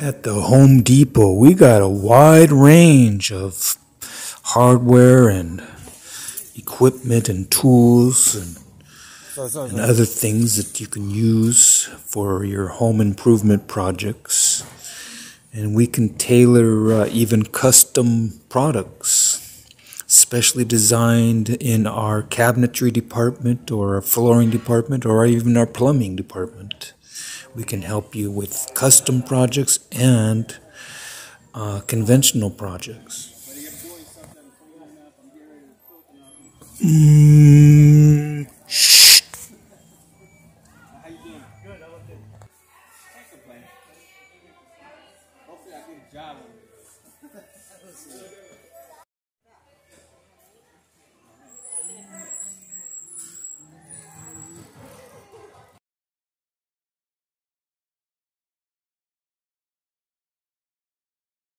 At the Home Depot, we got a wide range of hardware and equipment and tools and, and other things that you can use for your home improvement projects. And we can tailor uh, even custom products, specially designed in our cabinetry department or our flooring department or even our plumbing department. We can help you with custom projects and uh, conventional projects. Mm, shh.